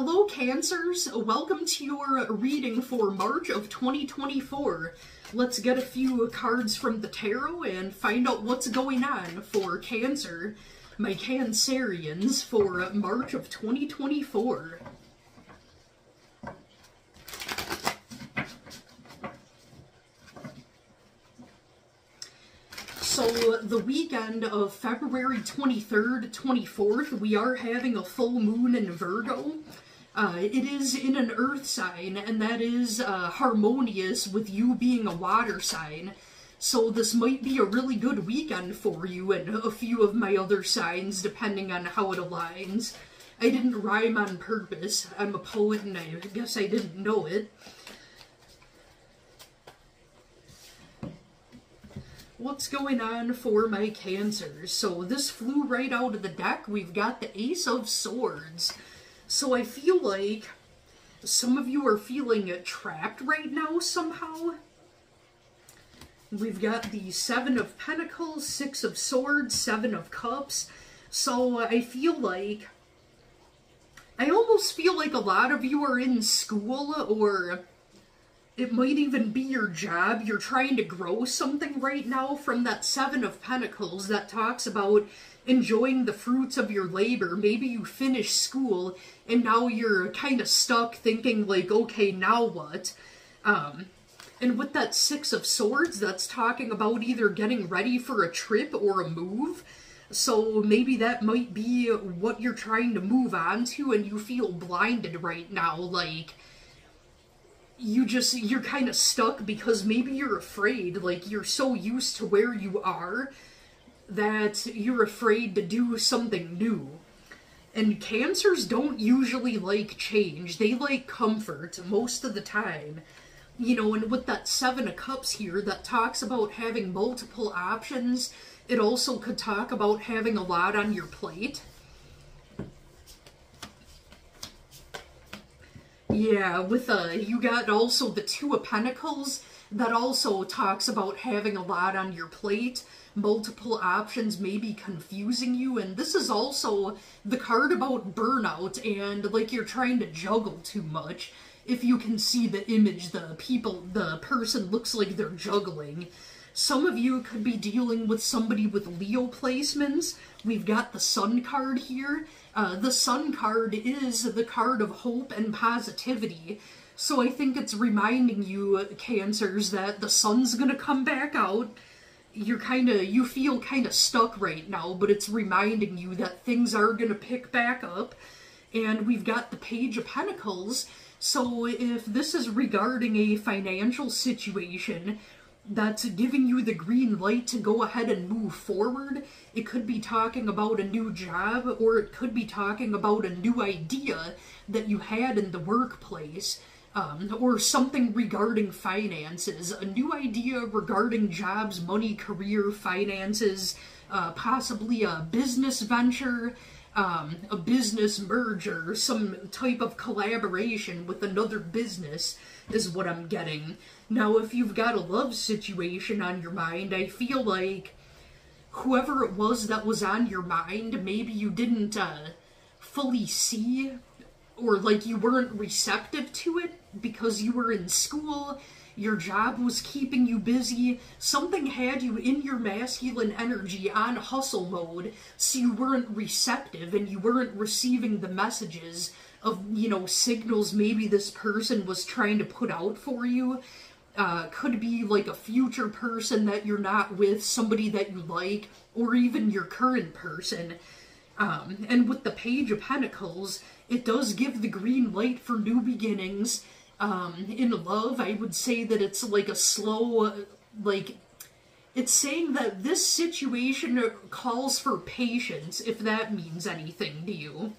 Hello, Cancers. Welcome to your reading for March of 2024. Let's get a few cards from the tarot and find out what's going on for Cancer, my Cancerians, for March of 2024. So, the weekend of February 23rd, 24th, we are having a full moon in Virgo. Uh, it is in an earth sign, and that is uh, harmonious with you being a water sign. So this might be a really good weekend for you and a few of my other signs, depending on how it aligns. I didn't rhyme on purpose. I'm a poet and I guess I didn't know it. What's going on for my cancers? So this flew right out of the deck. We've got the Ace of Swords. So I feel like some of you are feeling trapped right now somehow. We've got the Seven of Pentacles, Six of Swords, Seven of Cups. So I feel like, I almost feel like a lot of you are in school or it might even be your job. You're trying to grow something right now from that Seven of Pentacles that talks about enjoying the fruits of your labor. Maybe you finish school and now you're kind of stuck thinking like, okay, now what? Um, and with that Six of Swords, that's talking about either getting ready for a trip or a move. So maybe that might be what you're trying to move on to and you feel blinded right now, like you just you're kind of stuck because maybe you're afraid like you're so used to where you are that you're afraid to do something new. And cancers don't usually like change. They like comfort most of the time. You know, and with that Seven of Cups here that talks about having multiple options, it also could talk about having a lot on your plate. Yeah, with uh, you got also the Two of Pentacles that also talks about having a lot on your plate multiple options may be confusing you and this is also the card about burnout and like you're trying to juggle too much. If you can see the image the people the person looks like they're juggling. Some of you could be dealing with somebody with leo placements. We've got the sun card here. Uh, the sun card is the card of hope and positivity. So i think it's reminding you cancers that the sun's gonna come back out you're kind of you feel kind of stuck right now but it's reminding you that things are going to pick back up. And we've got the page of pentacles. So if this is regarding a financial situation that's giving you the green light to go ahead and move forward it could be talking about a new job or it could be talking about a new idea that you had in the workplace um, or something regarding finances, a new idea regarding jobs, money, career, finances, uh, possibly a business venture, um, a business merger, some type of collaboration with another business is what I'm getting. Now, if you've got a love situation on your mind, I feel like whoever it was that was on your mind, maybe you didn't uh, fully see or like you weren't receptive to it because you were in school, your job was keeping you busy, something had you in your masculine energy on hustle mode, so you weren't receptive and you weren't receiving the messages of, you know, signals maybe this person was trying to put out for you. Uh, could be like a future person that you're not with, somebody that you like, or even your current person. Um, and with the Page of Pentacles, it does give the green light for new beginnings um, in love, I would say that it's like a slow, like, it's saying that this situation calls for patience, if that means anything to you.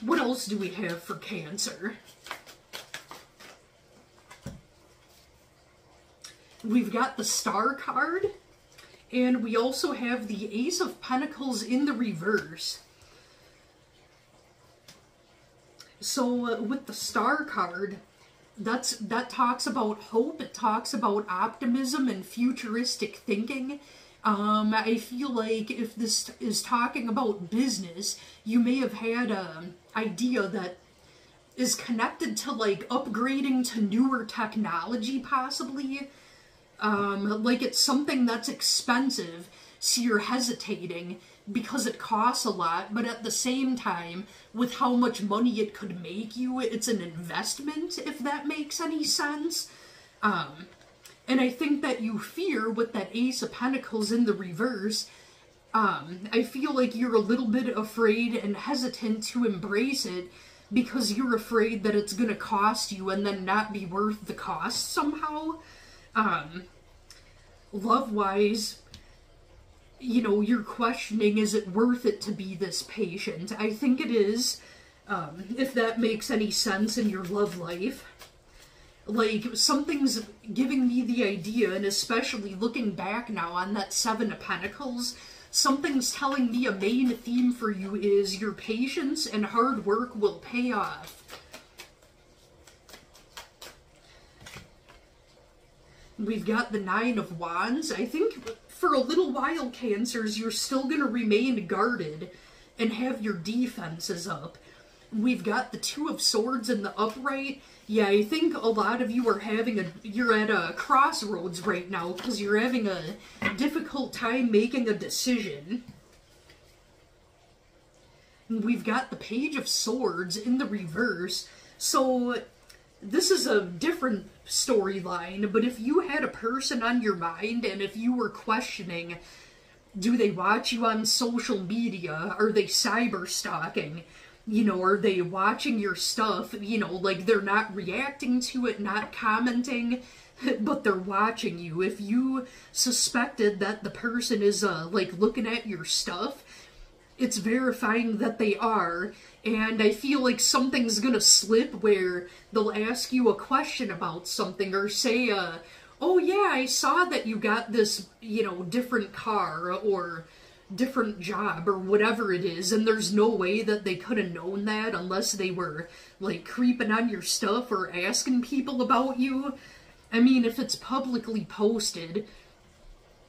What else do we have for Cancer? We've got the Star card, and we also have the Ace of Pentacles in the reverse. So uh, with the star card, that's that talks about hope. It talks about optimism and futuristic thinking. Um, I feel like if this is talking about business, you may have had an idea that is connected to like upgrading to newer technology, possibly. Um, like it's something that's expensive, so you're hesitating because it costs a lot, but at the same time, with how much money it could make you, it's an investment, if that makes any sense. Um, and I think that you fear with that Ace of Pentacles in the reverse. Um, I feel like you're a little bit afraid and hesitant to embrace it because you're afraid that it's gonna cost you and then not be worth the cost somehow. Um, love wise, you know, you're questioning is it worth it to be this patient? I think it is, um, if that makes any sense in your love life. Like, something's giving me the idea, and especially looking back now on that Seven of Pentacles, something's telling me a main theme for you is your patience and hard work will pay off. We've got the Nine of Wands. I think for a little while, Cancers, you're still going to remain guarded and have your defenses up. We've got the Two of Swords in the upright. Yeah, I think a lot of you are having a, you're at a crossroads right now because you're having a difficult time making a decision. we've got the Page of Swords in the reverse. So this is a different storyline, but if you had a person on your mind and if you were questioning, do they watch you on social media? Are they cyber stalking? You know, are they watching your stuff? You know, like they're not reacting to it, not commenting, but they're watching you. If you suspected that the person is, uh, like looking at your stuff, it's verifying that they are, and I feel like something's gonna slip where they'll ask you a question about something or say, uh, oh yeah, I saw that you got this, you know, different car or different job or whatever it is, and there's no way that they could have known that unless they were, like, creeping on your stuff or asking people about you. I mean, if it's publicly posted,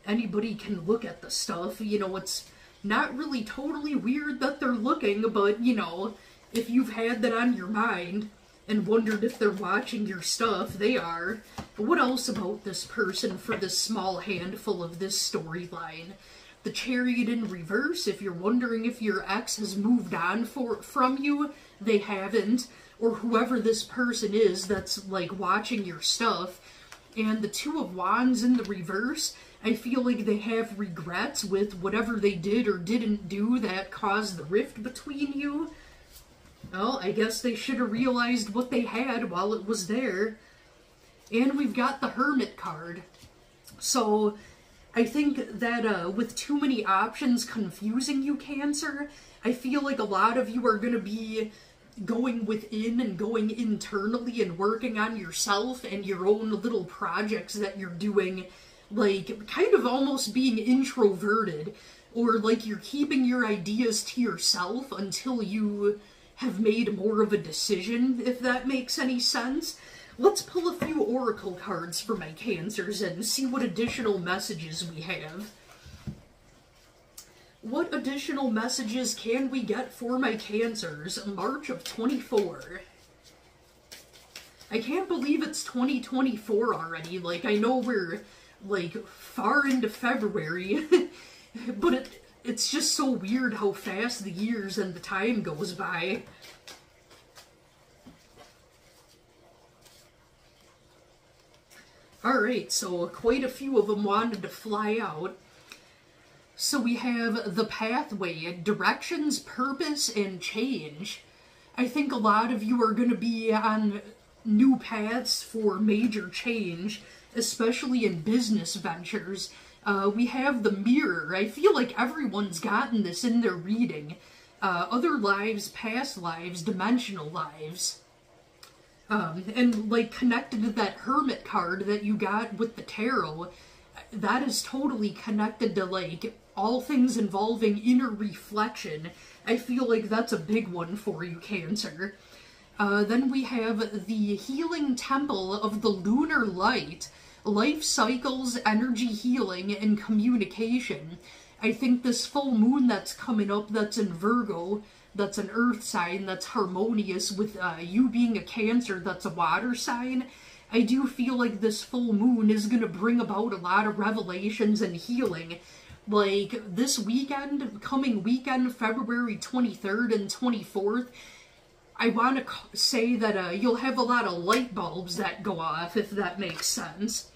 anybody can look at the stuff, you know, it's not really totally weird that they're looking, but, you know, if you've had that on your mind and wondered if they're watching your stuff, they are. But what else about this person for this small handful of this storyline? The chariot in reverse, if you're wondering if your ex has moved on for from you, they haven't. Or whoever this person is that's, like, watching your stuff. And the two of wands in the reverse, I feel like they have regrets with whatever they did or didn't do that caused the rift between you. Well, I guess they should have realized what they had while it was there. And we've got the Hermit card. So, I think that uh, with too many options confusing you, Cancer, I feel like a lot of you are going to be going within and going internally and working on yourself and your own little projects that you're doing like kind of almost being introverted or like you're keeping your ideas to yourself until you have made more of a decision, if that makes any sense. Let's pull a few oracle cards for my cancers and see what additional messages we have. What additional messages can we get for my cancers? March of 24. I can't believe it's 2024 already. Like, I know we're like far into February, but it it's just so weird how fast the years and the time goes by. Alright, so quite a few of them wanted to fly out. So we have the pathway, directions, purpose, and change. I think a lot of you are going to be on new paths for major change especially in business ventures. Uh, we have the mirror. I feel like everyone's gotten this in their reading. Uh, other lives, past lives, dimensional lives. Um, and like connected to that hermit card that you got with the tarot, that is totally connected to like all things involving inner reflection. I feel like that's a big one for you, Cancer. Uh, then we have the Healing Temple of the Lunar Light. life cycles, energy healing, and communication. I think this full moon that's coming up, that's in Virgo, that's an earth sign, that's harmonious with uh, you being a Cancer, that's a water sign. I do feel like this full moon is going to bring about a lot of revelations and healing. Like this weekend, coming weekend, February 23rd and 24th, I want to say that uh, you'll have a lot of light bulbs that go off, if that makes sense.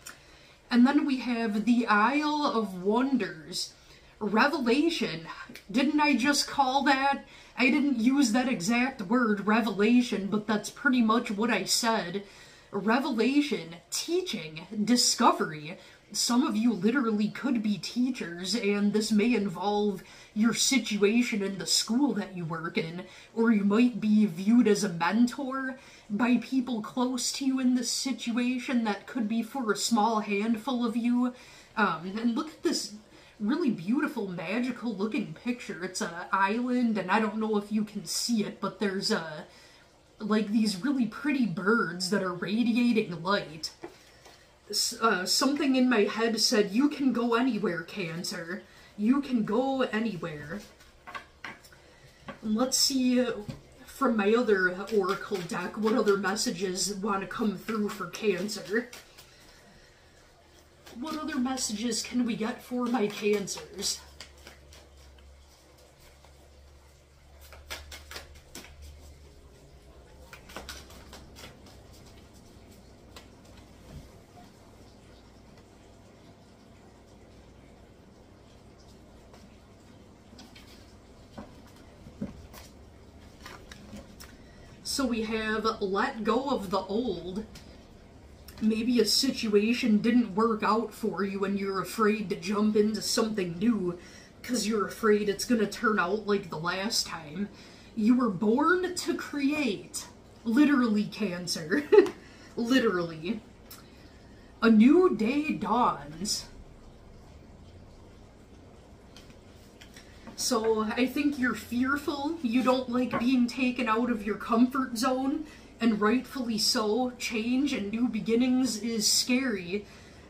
And then we have the Isle of Wonders. Revelation. Didn't I just call that? I didn't use that exact word, revelation, but that's pretty much what I said. Revelation, teaching, discovery. Some of you literally could be teachers, and this may involve your situation in the school that you work in, or you might be viewed as a mentor by people close to you in this situation that could be for a small handful of you. Um, and look at this really beautiful, magical looking picture. It's an island, and I don't know if you can see it, but there's a like these really pretty birds that are radiating light. Uh, something in my head said, "You can go anywhere, Cancer. You can go anywhere." let's see from my other oracle deck what other messages want to come through for Cancer. What other messages can we get for my cancers? So we have let go of the old maybe a situation didn't work out for you and you're afraid to jump into something new because you're afraid it's going to turn out like the last time. You were born to create. Literally, Cancer. Literally. A new day dawns. So I think you're fearful. You don't like being taken out of your comfort zone and rightfully so, change and new beginnings is scary.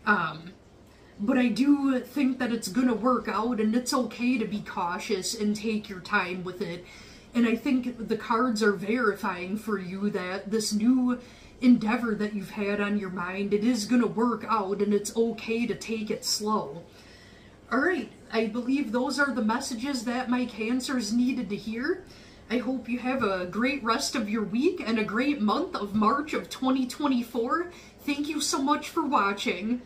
Um, but I do think that it's gonna work out and it's okay to be cautious and take your time with it. And I think the cards are verifying for you that this new endeavor that you've had on your mind, it is gonna work out and it's okay to take it slow. Alright, I believe those are the messages that my cancers needed to hear. I hope you have a great rest of your week and a great month of March of 2024. Thank you so much for watching.